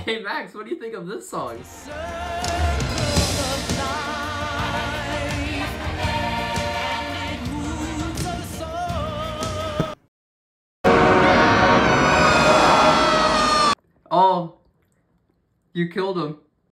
Hey Max, what do you think of this song? Oh, you killed him.